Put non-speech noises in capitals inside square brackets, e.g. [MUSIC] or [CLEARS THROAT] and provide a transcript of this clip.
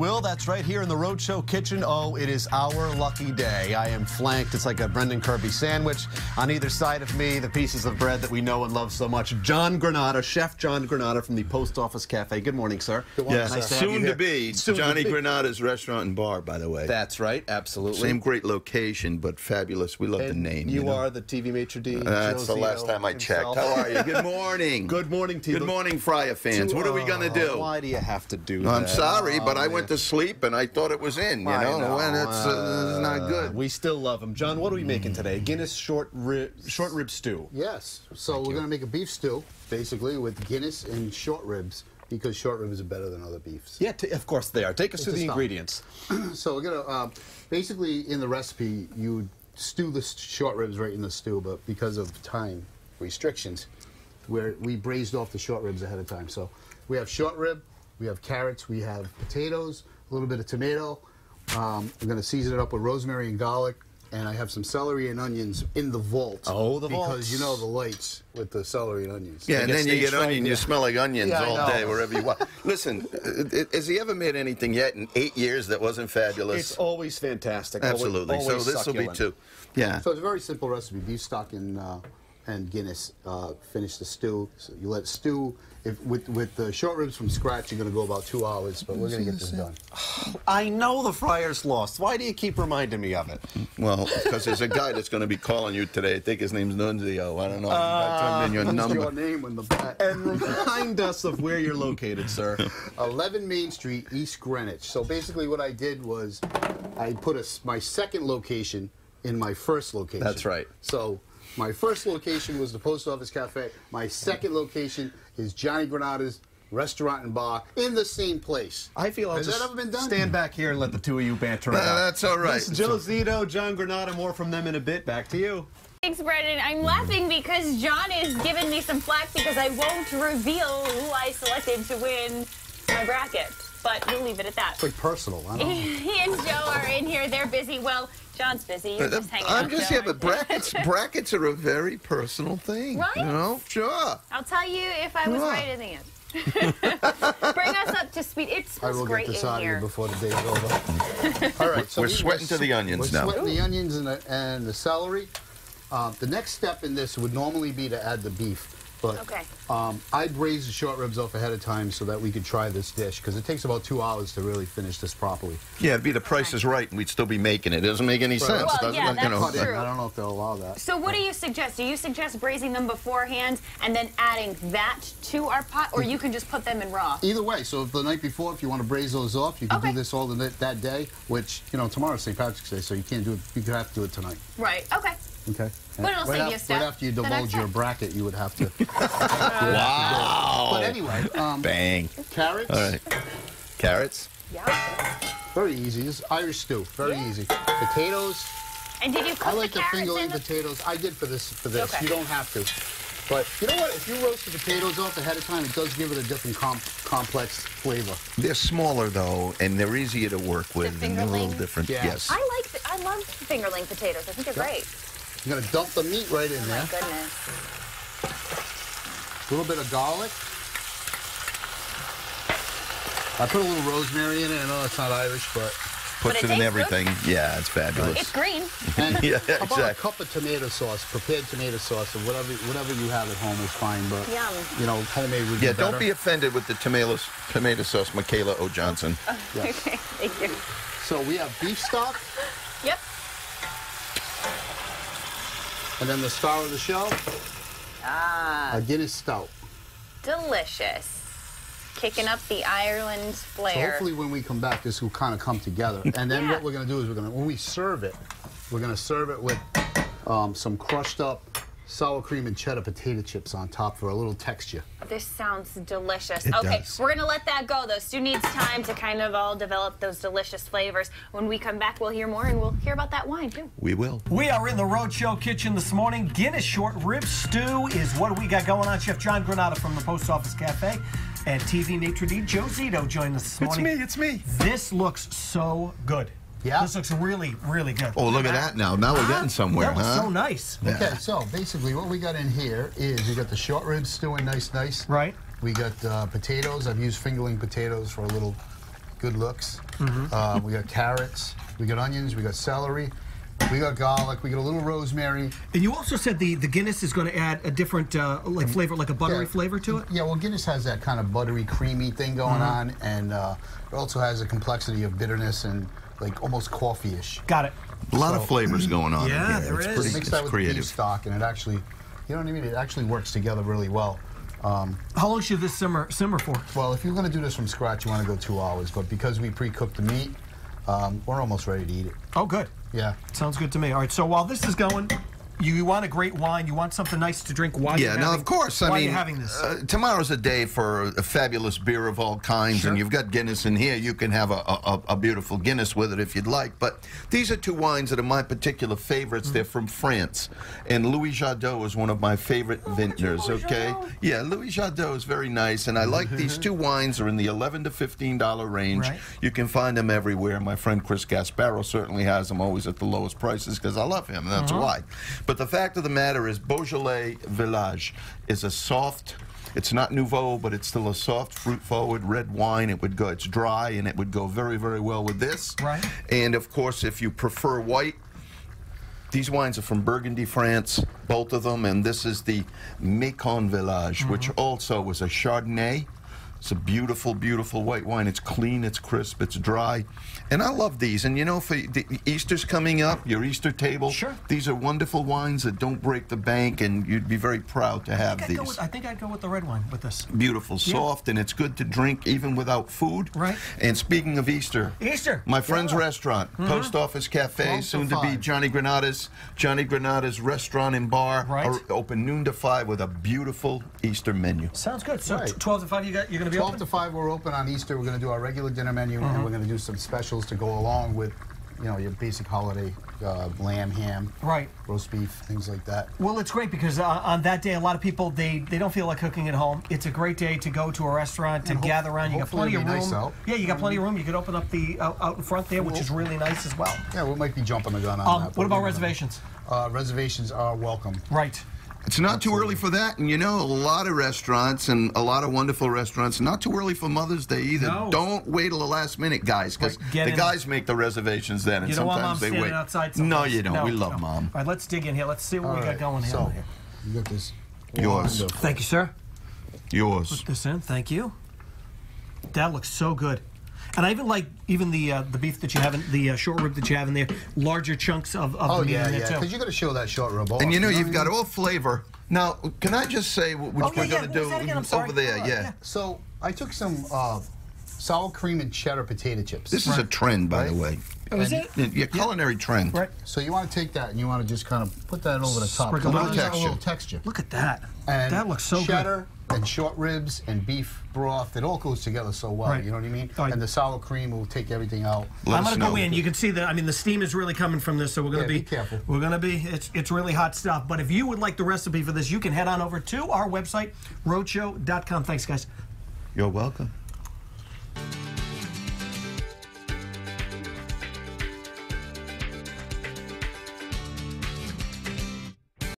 Will. That's right here in the Rhode Show kitchen. Oh, it is our lucky day. I am flanked. It's like a Brendan Kirby sandwich. On either side of me, the pieces of bread that we know and love so much. John Granada, Chef John Granada from the Post Office Cafe. Good morning, sir. Good morning, Yeah, Nice to soon to be Soon to Johnny be. Granada's restaurant and bar, by the way. That's right. Absolutely. Same great location, but fabulous. We love the name. You, know? are the TV maitre d'. That's the last time I checked. How are you? Good morning. [LAUGHS] Good morning to you. Good morning, Friar fans. What are we gonna Oh, do? Why do you have to do No, that? I'm sorry, but I went to sleep and I thought it was in. You I know, and it's, uh, it's not Uh, good. We still love him. John, what are we making today? Guinness short rib, short rib stew. Yes. So we're going to make a beef stew, basically, with Guinness and short ribs, because short ribs are better than other beefs. Yeah, t- of course they are. Take us It's through the stop. ingredients. [CLEARS THROAT] So we're going to, uh, basically, in the recipe, you stew the short ribs right in the stew, but because of time restrictions, where we braised off the short ribs ahead of time. So we have short rib, we have carrots, we have potatoes, a little bit of tomato. Um, I'm going to season it up with rosemary and garlic, and I have some celery and onions in the vault. Oh, the because vaults. you know the lights with the celery and onions. yeah, and then you get onion. You smell like onions Yeah, all day wherever you want. [LAUGHS] Listen, has he ever made anything yet in eight years that wasn't fabulous? It's always fantastic. Absolutely. always so this will be succulent. two. Yeah. So it's a very simple recipe: beef stock and uh, and Guinness. Uh, finish the stew. So you let it stew. If with with the short ribs from scratch, you're going to go about two hours, but we're going to get this done. [SIGHS] I know the Friars lost. Why do you keep reminding me of it? Well, because there's a guy that's going to be calling you today. I think his name's Nunzio. I don't know. I turned in your What's number. your name on the back? And remind us of where you're located, sir. [LAUGHS] 11 Main Street, East Greenwich. So basically, what I did was I put a s my second location in my first location. That's right. So my first location was the Post Office Cafe. My second location is Johnny Granada's Restaurant and Bar in the same place. I feel I'll Has just that ever been done? stand back here and let the two of you banter it Uh, that's all right. This is Joe Zito, John Granada. More from them in a bit. Back to you. Thanks, Brendan. I'm laughing because John is giving me some flack because I won't reveal who I selected to win my bracket. But we'll leave it at that. It's like personal. I don't [LAUGHS] know. He and Joe are in here. They're busy. Well, John's busy. You're just hanging I'm out. just Joe, yeah, but brackets [LAUGHS] brackets are a very personal thing. Right? You know, sure. I'll tell you if I was Sure. right in the end. [LAUGHS] Bring us up to speed. It I smells will great get this in out of here. here before the day's over. [LAUGHS] All right, so We're we- sweating to the onions we're now. sweating the onions and the, and the celery. Uh, the next step in this would normally be to add the beef, but Okay. um, I braised the short ribs off ahead of time so that we could try this dish because it takes about two hours to really finish this properly. Yeah, it'd be the price is right, and we'd still be making it. It doesn't make any sense. Well, does it? yeah, you that's know, true. I don't know if they'll allow that. So what do you suggest? Do you suggest braising them beforehand and then adding that to our pot, or you can just put them in raw? Either way, so if the night before, if you want to braise those off, you can Okay. do this all the, that day. Which you know tomorrow's St. Patrick's Day, so you can't do it. You could have to do it tonight. Right. Okay. Okay. But it'll right save you a step Right after you divulge your bracket, you would have to. [LAUGHS] wow. But anyway, um, Bang. carrots. All right. Carrots. Yeah. Very easy. This is Irish stew. Very Yeah. easy. Potatoes. And did you cook I like the the fingerling the potatoes. I did for this. For this, Okay. you don't have to. But you know what? If you roast the potatoes off ahead of time, it does give it a different com- complex flavor. They're smaller though, and they're easier to work with, and they're a little different. Yeah. Yes. I like. The, I love fingerling potatoes. I think they're great. You're gonna dump the meat right in Oh there. my goodness. A little bit of garlic. I put a little rosemary in it. I know it's not Irish, but Puts But it it in tastes good. everything. Yeah, it's fabulous. It's green. [LAUGHS] and Yeah, how about a cup of tomato sauce, prepared tomato sauce, or whatever whatever you have at home is fine. But Yum. you know, homemade would be Yeah, better. don't be offended with the tomato tomato sauce, Michaela O. Johnson. okay. [LAUGHS] Thank you. So we have beef stock, Yep. And then the star of the show, Ah, a Guinness Stout. delicious. Kicking up the Ireland So flair. hopefully when we come back, this will kind of come together. And then Yeah. what we're going to do is we're going to, when we serve it, we're going to serve it with um, some crushed up sour cream and cheddar potato chips on top for a little texture. This sounds delicious. It okay, does. we're gonna let that go though. Stew needs time to kind of all develop those delicious flavors. When we come back, we'll hear more and we'll hear about that wine too. We will. We are in the Rhode Show kitchen this morning. Guinness short rib stew is what we got going on. Chef John Granada from the Post Office Cafe and TV maitre d' Joe Zito joined us this morning. It's me. It's me. This looks so good. Yeah? This looks really, really good. Oh, look at that now. Now we're getting somewhere, That was huh? so nice. Yeah. Okay, so basically what we got in here is we got the short ribs stewing nice, nice. Right. We got uh, potatoes. I've used fingerling potatoes for a little good looks. Mm-hmm. Uh, we got carrots, we got onions, we got celery, we got garlic, we got a little rosemary. And you also said the, the Guinness is going to add a different uh, like flavor, like a buttery Yeah. flavor to it. Yeah, well, Guinness has that kind of buttery, creamy thing going Mm-hmm. on, and uh, it also has a complexity of bitterness and like almost coffee-ish. Got it. A lot So- of flavors going on. Yeah, in here. there it's is. Pretty, Mix it's that with creative. beef stock, and it actually, you know what I mean? It actually works together really well. Um, How long should this simmer simmer for? well, if you're going to do this from scratch, you want to go two hours, but because we pre-cooked the meat, um, we're almost ready to eat it. Oh, good. Yeah. Sounds good to me. All right. So while this is going, you, you want a great wine. You want something nice to drink while Yeah, now having, of course. I while mean, you're having this. Uh, tomorrow's a day for a fabulous beer of all kinds, Sure. and you've got Guinness in here. You can have a, a, a beautiful Guinness with it if you'd like. But these are two wines that are my particular favorites. Mm-hmm. They're from France, and Louis Jadot is one of my favorite vintners. Louis Okay, Jadot. yeah, Louis Jadot is very nice, and I like [LAUGHS] these two wines. Are in the eleven to fifteen dollar range. Right. You can find them everywhere. My friend Chris Gasparo certainly has them, always at the lowest prices because I love him. and That's Uh-huh. why. But the fact of the matter is, Beaujolais Village is a soft. It's not nouveau, but it's still a soft, fruit-forward red wine. It would go. It's dry, and it would go very, very well with this. Right. And of course, if you prefer white, these wines are from Burgundy, France, both of them, and this is the Macon Village, which Mm-hmm. also was a Chardonnay. It's a beautiful, beautiful white wine. It's clean, it's crisp, it's dry, and I love these. And you know, for the Easter's coming up, your Easter table. Sure. These are wonderful wines that don't break the bank, and you'd be very proud to have I, these. with, I think I'd go with the red wine with this. Beautiful, soft, and it's good to drink even without food. Right. And speaking of Easter, Easter. my friend's Yeah. restaurant, mm-hmm. Post Office Cafe, 12 soon to be Johnny Granada's Johnny Granada's restaurant and bar, Right. are open noon to five with a beautiful Easter menu. Sounds good. So Right. 12 to 5, you got, you're going to be 12 open? to 5, we're open on Easter. We're going to do our regular dinner menu, Mm-hmm. and we're going to do some specials to go along with, you know, your basic holiday uh, lamb, ham, Right. roast beef, things like that. Well, it's great because uh, on that day, a lot of people they, they don't feel like cooking at home. It's a great day to go to a restaurant to And gather around. You got plenty of room. nice. Yeah, you got plenty of room. You could open up the uh, out in front there, which is really nice as well. Yeah, we might be jumping the gun on Um, that. what about reservations? Uh, reservations are welcome. Right. It's not too early for that, and you know, a lot of restaurants and a lot of wonderful restaurants. Not too early for Mother's Day either. No. Don't wait till the last minute, guys, because Right, the in. guys make the reservations then, and You want mom sometimes they wait. outside. no, you don't. No, we love no. mom. All right, let's dig in here. Let's see what All we got going here. So, here. you got this. Yours. wonderful- Thank you, sir. Yours. Put this in. Thank you. That looks so good. And I even like even the uh, the beef that you have in the uh, short rib that you have in there. Larger chunks of, of Oh, the meat yeah, in there yeah, too. because you got to show that short rib off. And you know, what you've got all flavor. Now, can I just say what Oh, yeah, we're yeah, going to was do that again? I'm sorry. over there? Hold Yeah. yeah. So, I took some uh, sour cream and cheddar potato chips. This is a trend, by the way. Oh, is it? Yeah, culinary trend. Right. So you want to take that and you want to just kind of put that over the top. Sprinkle a little texture. A little texture. Look at that. And that looks so cheddar and short ribs and beef broth. It all goes together so well. Right. You know what I mean? All right. And the sour cream will take everything out. Let I'm gonna go in. You can see that. I mean, the steam is really coming from this, so we're gonna Yeah, be, be careful. We're gonna be. It's it's really hot stuff. But if you would like the recipe for this, you can head on over to our website, roadshow.com. Thanks, guys. You're welcome.